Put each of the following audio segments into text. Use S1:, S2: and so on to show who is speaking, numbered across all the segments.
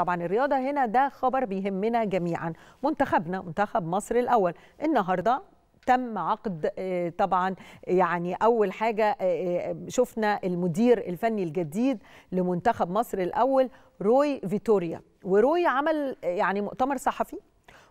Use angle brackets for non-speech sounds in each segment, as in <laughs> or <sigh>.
S1: طبعا الرياضة هنا ده خبر بيهمنا جميعا. منتخبنا منتخب مصر الأول. النهارده تم عقد طبعا يعني أول حاجة شفنا المدير الفني الجديد لمنتخب مصر الأول روي فيتوريا. وروي عمل يعني مؤتمر صحفي.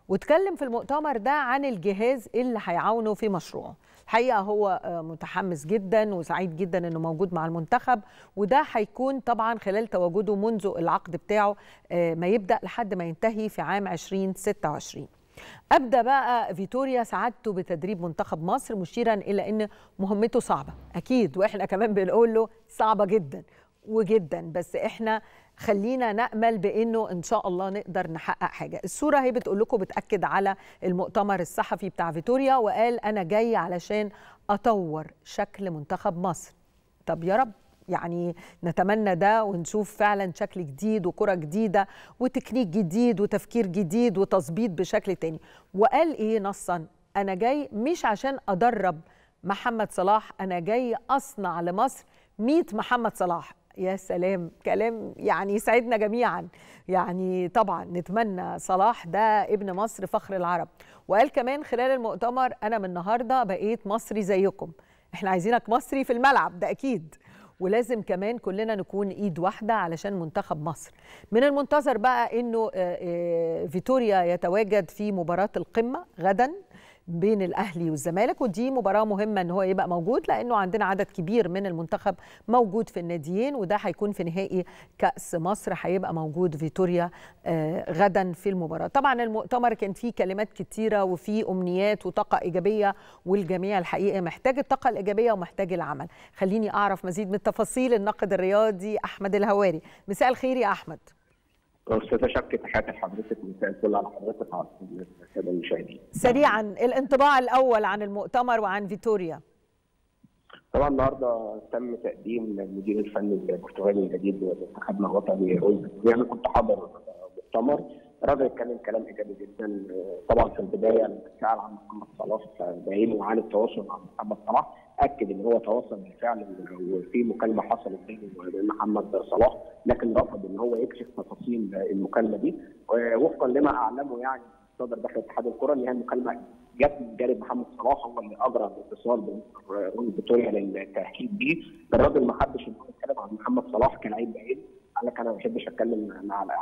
S1: واتكلم في المؤتمر ده عن الجهاز اللي هيعاونه في مشروعه. الحقيقة هو متحمس جدا وسعيد جدا إنه موجود مع المنتخب وده هيكون طبعا خلال تواجده منذ العقد بتاعه ما يبدأ لحد ما ينتهي في عام 2026 أبدأ بقى فيتوريا سعادته بتدريب منتخب مصر مشيرا إلى إن مهمته صعبة. أكيد وإحنا كمان بنقول له صعبة جدا وجدا بس إحنا خلينا نأمل بإنه إن شاء الله نقدر نحقق حاجة. الصورة هي بتقول لكم بتأكد على المؤتمر الصحفي بتاع فيتوريا وقال أنا جاي علشان أطور شكل منتخب مصر. طب يا رب يعني نتمنى ده ونشوف فعلا شكل جديد وكرة جديدة وتكنيك جديد وتفكير جديد وتظبيط بشكل تاني. وقال إيه نصا؟ أنا جاي مش عشان أدرب محمد صلاح أنا جاي أصنع لمصر 100 محمد صلاح. يا سلام كلام يعني يسعدنا جميعا. يعني طبعا نتمنى صلاح ده ابن مصر فخر العرب. وقال كمان خلال المؤتمر أنا من النهارده بقيت مصري زيكم. إحنا عايزينك مصري في الملعب ده أكيد. ولازم كمان كلنا نكون إيد واحدة علشان منتخب مصر. من المنتظر بقى إنه فيتوريا يتواجد في مباراة القمة غدا. بين الأهلي والزمالك ودي مباراة مهمة إن هو يبقى موجود لأنه عندنا عدد كبير من المنتخب موجود في الناديين وده هيكون في نهائي كأس مصر هيبقى موجود فيتوريا غدا في المباراة. طبعا المؤتمر كان فيه كلمات كتيرة وفيه أمنيات وطاقة إيجابية والجميع الحقيقة محتاج الطاقة الإيجابية ومحتاج العمل. خليني أعرف مزيد من التفاصيل الناقد الرياضي أحمد الهواري. مساء الخير يا أحمد.
S2: أستاذة شكي تحياتي لحضرتك مساء الفل على حضرتك وعلى الساده المشاهدين.
S1: سريعا الانطباع الأول عن المؤتمر وعن فيتوريا.
S2: طبعا النهارده تم تقديم المدير الفني البرتغالي الجديد لمنتخبنا الوطني أنا كنت حاضر المؤتمر الراجل اتكلم كلام إيجابي جدا طبعا في البداية سال عن محمد صلاح بعينه وعن التواصل مع محمد صلاح اكد إن هو تواصل بالفعل وفي مكالمة حصلت بينه وبين محمد صلاح لكن رفض إن هو يكشف تفاصيل المكالمة دي. وفقا لما أعلمه يعني صدر داخل اتحاد الكرة إن هي المكالمه جت من جانب محمد صلاح هو اللي أجرى الاتصال بروني فيتوريا للتأكيد بيه الراجل ما حدش إن هو يتكلم عن محمد صلاح كلاعب بعيد. قال لك أنا ما بحبش أتكلم على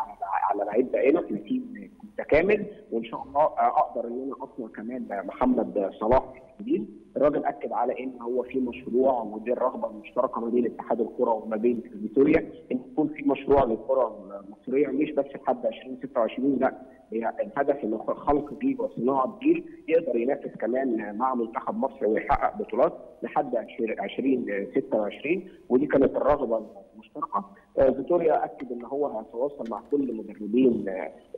S2: على لعيب في تيم متكامل وإن شاء الله أقدر إن أنا أصنع كمان محمد صلاح جديد الراجل أكد على إن هو في مشروع ودي الرغبة المشتركة ما بين اتحاد الكرة وما بين فيتوريا إن يكون في مشروع للكرة المصرية مش بس لحد 2026 لا هي الهدف ان خلق جيل وصناعة جيل يقدر ينافس كمان مع منتخب مصر ويحقق بطولات لحد 2026 ودي كانت الرغبة المشتركة. فيتوريا أكد إن هو هيتواصل مع كل مدربين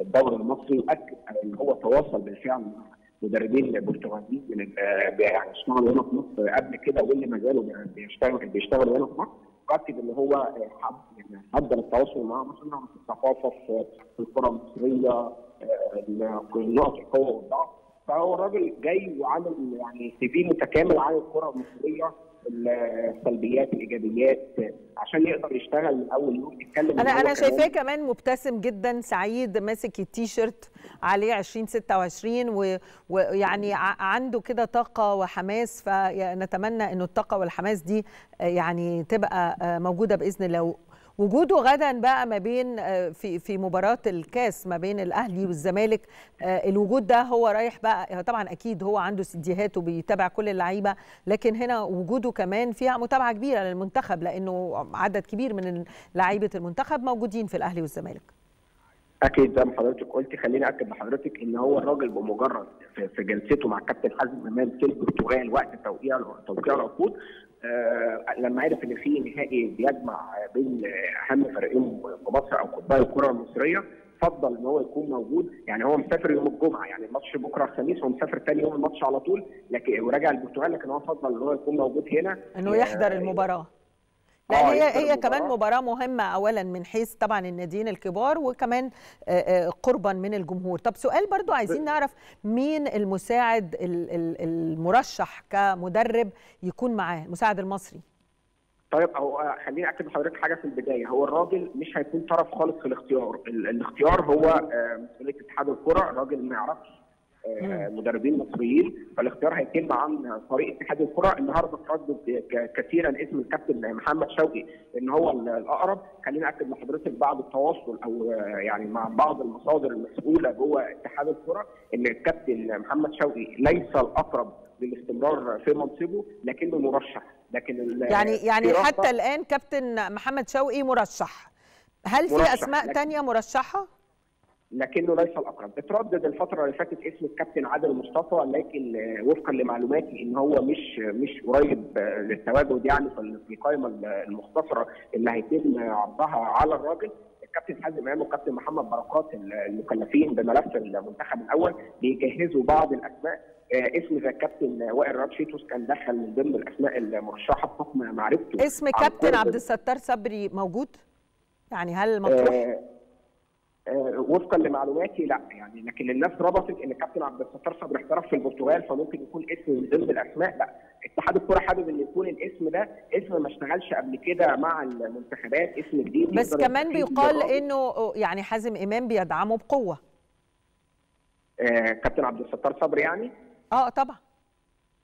S2: الدوري المصري وأكد إن هو تواصل بالفعل مع مدربين برتغاليين يعني اشتغلوا هنا في مصر. قبل كده واللي ما زالوا بيشتغلوا بيشتغلوا هنا في مصر. اكد ان هو حب يعني حب التواصل مع مصر في الثقافة في الكرة المصرية نقط القوة والضعف. فهو الراجل جاي وعامل يعني سي في متكامل عن الكرة المصرية. السلبيات الإيجابيات عشان يقدر يشتغل من أول يوم يتكلم
S1: أنا أنا شايفاه كمان مبتسم جدا. سعيد ماسك التيشيرت عليه 2026 ويعني عنده كده طاقة وحماس. فنتمنى إنه الطاقة والحماس دي يعني تبقى موجودة بإذن الله. وجوده غدا بقى ما بين في في مباراة الكاس ما بين الأهلي والزمالك الوجود ده هو رايح بقى طبعا أكيد هو عنده سيديهات وبيتابع كل اللعيبة لكن هنا وجوده كمان فيها متابعة كبيرة للمنتخب لأنه عدد كبير من لعيبة المنتخب موجودين في الأهلي والزمالك.
S2: أكيد زي ما حضرتك قلتي خليني أكد لحضرتك إن هو الراجل بمجرد في جلسته مع كابتن حازم إمام في البرتغال وقت توقيع توقيع العقود آه لما عرف إن في نهائي بيجمع بين أهم فريقين في مصر أو قطبي الكرة المصرية فضل إن هو يكون موجود. يعني هو مسافر يوم الجمعة يعني الماتش بكرة الخميس هو مسافر ثاني يوم الماتش على طول لكن وراجع البرتغال لكن هو فضل إن هو يكون موجود هنا.
S1: إنه يحضر المباراة. لأن هي هي كمان مباراة مهمة اولا من حيث طبعا الناديين الكبار وكمان قربا من الجمهور. طب سؤال برضو عايزين نعرف مين المساعد المرشح كمدرب يكون معاه المساعد المصري؟
S2: طيب هو خليني أكد لحضرتك حاجة في البداية. هو الراجل مش هيكون طرف خالص في الاختيار. ال- الاختيار هو آه، مسؤولية اتحاد الكرة الراجل ما يعرفش آه، مدربين مصريين فالاختيار هيتم عن طريق اتحاد الكرة. النهارده تردد كثيرا اسم الكابتن محمد شوقي إن هو ال- الأقرب. خليني أكد لحضرتك بعد التواصل أو آه، يعني مع بعض المصادر المسؤولة جوه اتحاد الكرة إن الكابتن محمد شوقي ليس الأقرب للاستمرار في منصبه لكنه مرشح لكن
S1: يعني يعني حتى الآن كابتن محمد شوقي مرشح. هل في
S2: أسماء
S1: تانية مرشحة؟
S2: لكنه ليس الأقرب. اتردد الفترة اللي فاتت اسم الكابتن عادل مصطفى لكن وفقا لمعلوماتي إن هو مش مش قريب للتواجد يعني في القائمة المختصرة اللي هيتم عرضها على الراجل. الكابتن حازم إمام والكابتن محمد بركات المكلفين بملف المنتخب الأول بيجهزوا بعض الأسماء. آه، اسم زي الكابتن وائل راتشيتوس كان دخل من ضمن الأسماء المرشحة بحكم معرفته.
S1: اسم كابتن عبد الستار صبري موجود؟ يعني هل مطروح؟
S2: آه، وفقا لمعلوماتي لا. يعني لكن الناس ربطت إن كابتن عبد الستار صبري احترف في البرتغال فممكن يكون اسم من ضمن الأسماء. لا اتحاد الكرة حابب إن يكون الاسم ده اسم ما اشتغلش قبل كده مع المنتخبات اسم جديد
S1: بس كمان بيقال. إنه يعني حازم إمام بيدعمه بقوة.
S2: آه، كابتن عبد الستار صبري يعني؟
S1: آه طبعا.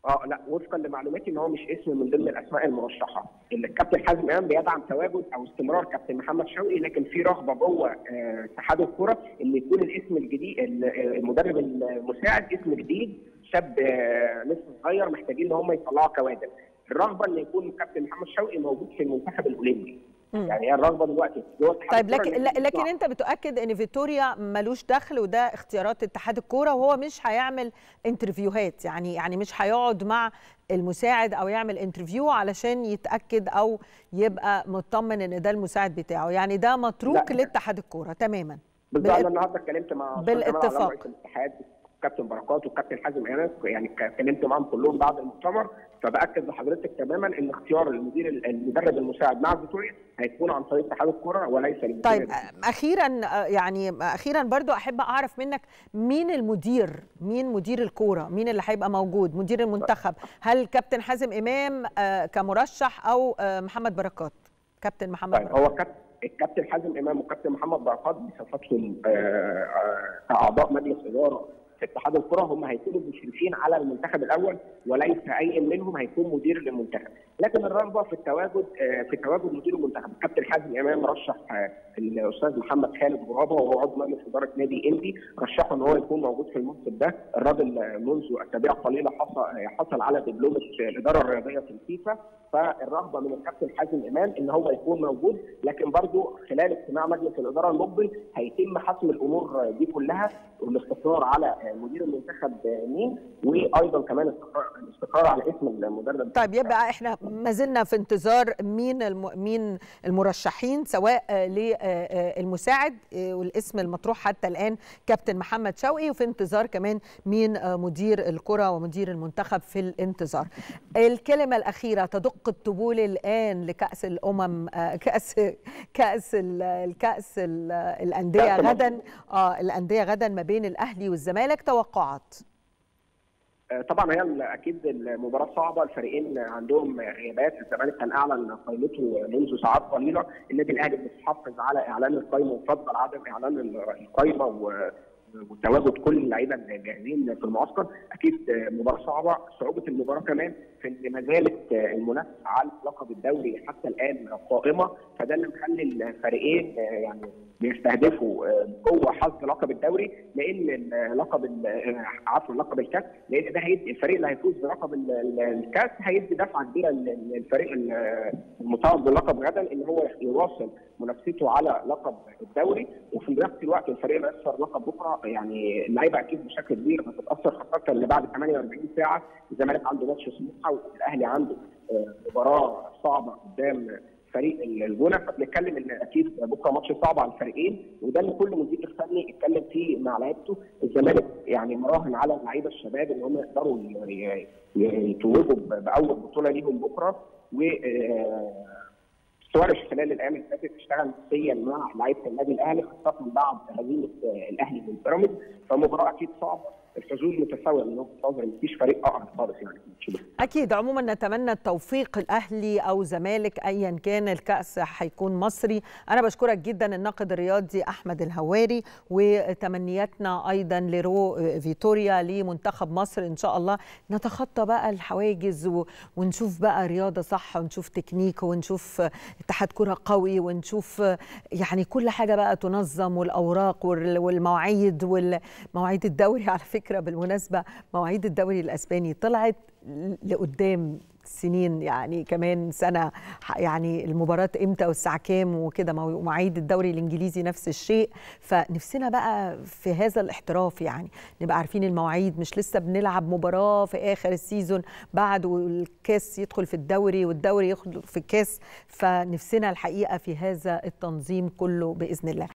S2: آه لا وفقا لمعلوماتي إن هو مش اسم من ضمن الأسماء المرشحة اللي الكابتن حازم إمام بيدعم تواجد أو استمرار كابتن محمد شوقي لكن في رغبة جوه آه، اتحاد الكرة إن يكون الاسم الجديد ال- المدرب المساعد اسم جديد شاب آه، لسه صغير محتاجين إن هم يطلعوا كوادر الرغبة إن يكون كابتن محمد شوقي موجود في المنتخب
S1: الأولمبي.
S2: يعني هي الرغبة دلوقتي
S1: طيب لكن لكن. أنت بتؤكد إن فيتوريا ملوش دخل وده اختيارات اتحاد الكورة وهو مش هيعمل interview هات يعني يعني مش هيقعد مع المساعد أو يعمل interview علشان يتأكد أو يبقى مطمن إن ده المساعد بتاعه يعني ده متروك
S2: لا.
S1: لاتحاد الكورة تماما
S2: بالظبط
S1: بالإت-
S2: أنا النهارده اتكلمت مع
S1: بالاتفاق.
S2: الاتحاد كابتن بركات وكابتن حازم امام يعني اتكلمت معاهم كلهم بعد المؤتمر فبأكد لحضرتك تماما إن اختيار المدير المدرب المساعد مع فيتوريا هيكون عن طريق اتحاد الكره وليس للمدير
S1: طيب. أخيرا آه، يعني أخيرا برضو أحب أعرف منك مين المدير مين مدير الكورة؟ مين اللي هيبقى موجود؟ مدير المنتخب هل كابتن حازم إمام آه، كمرشح أو آه، محمد بركات؟ كابتن محمد
S2: طيب
S1: بركات.
S2: هو كابتن الكابتن حازم إمام والكابتن محمد بركات بصفتهم كأعضاء مجلس إدارة في اتحاد الكرة هم هيكونوا مشرفين على المنتخب الأول وليس أي منهم هيكون مدير للمنتخب. لكن الرغبة في التواجد آه، في تواجد مدير المنتخب. الكابتن حازم إمام رشح آه، الأستاذ محمد خالد غرابه وهو عضو مجلس إدارة نادي انبي رشحه إن هو يكون موجود في المنصب ده. الراجل آه، منذ اسابيع قليلة حصل حصل على دبلومة الإدارة الرياضية في الفيفا. فالرغبه من الكابتن حازم إمام إن هو يكون موجود لكن برضو خلال اجتماع مجلس الإدارة المقبل هيتم حسم الأمور دي كلها والاستقرار على مدير المنتخب مين وأيضا كمان استقرار الاستقرار على اسم المدرب
S1: طيب يبقى إحنا ما زلنا في انتظار مين الم... مين المرشحين سواء للمساعد والاسم المطروح حتى الآن كابتن محمد شوقي وفي انتظار كمان مين مدير الكرة ومدير المنتخب في الانتظار. الكلمة الأخيرة تدق الطبول الآن لكأس الأمم آه، كأس كأس ال- الكأس ال-
S2: الأندية.
S1: غدا آه الأندية غدا ما بين الأهلي والزمالك. توقعات؟
S2: آه، طبعا هي أكيد المباراة صعبة. الفريقين عندهم غيابات. الزمالك كان أعلن قائمته منذ ساعات قليلة النادي الأهلي بيتحفظ على إعلان القائمه وفضل عدم إعلان ال- القائمه و- وتواجد كل اللعيبة الجاهزين في المعسكر. أكيد مباراة صعبة صعوبة المباراة كمان في إن ما زالت المنافسة على لقب الدوري حتى الآن قائمة. فده اللي مخلي الفريقين آه، يعني بيستهدفوا آه، بقوه حظ لقب الدوري لأن لقب آه، عفوا لقب الكاس لأن ده هيدي الفريق اللي هيفوز بلقب ال- ال- الكاس هيدي دفعة كبيرة لل- للفريق ال- المتوج باللقب غدا إن هو يواصل منافسته على لقب الدوري وفي نفس الوقت الفريق اللي هيخسر لقب بكرة يعني اللعيبة أكيد بشكل كبير هتتأثر خاصة اللي بعد 48 ساعة الزمالك عنده ماتش سموحة والأهلي عنده آه، مباراة صعبة قدام فريق الجونه فبنتكلم إن أكيد بكرة ماتش صعب على الفريقين وده اللي كل مدير فني اتكلم فيه مع لعيبته. الزمالك يعني مراهن على اللعيبة الشباب إن هم يقدروا يتوجوا بأول بطولة ليهم بكرة. و آه، سوارش خلال الأيام اللي فاتت اشتغل نفسيا مع لعيبة النادي الأهلي خاصة بعد هزيمة آه، الأهلي من بيراميدز. فمباراة أكيد صعبة. الحظوظ متساويه من وجهه نظري مفيش فريق اقرب خالص يعني.
S1: أكيد عموما نتمنى التوفيق الأهلي أو زمالك ايا كان الكأس هيكون مصري. أنا بشكرك جدا الناقد الرياضي أحمد الهواري وتمنياتنا أيضا لرو فيتوريا لمنتخب مصر. إن شاء الله نتخطى بقى الحواجز و... ونشوف بقى رياضة صح ونشوف تكنيك ونشوف اتحاد كرة قوي ونشوف يعني كل حاجة بقى تنظم والأوراق والمواعيد والمواعيد الدوري <laughs> على فكرة بالمناسبة مواعيد الدوري الأسباني طلعت لقدام سنين يعني كمان سنة يعني المباراة إمتى والساعة كام وكده مواعيد الدوري الإنجليزي نفس الشيء. فنفسنا بقى في هذا الاحتراف يعني نبقى عارفين المواعيد مش لسه بنلعب مباراة في آخر السيزون بعد والكاس يدخل في الدوري والدوري يدخل في الكاس. فنفسنا الحقيقة في هذا التنظيم كله بإذن الله.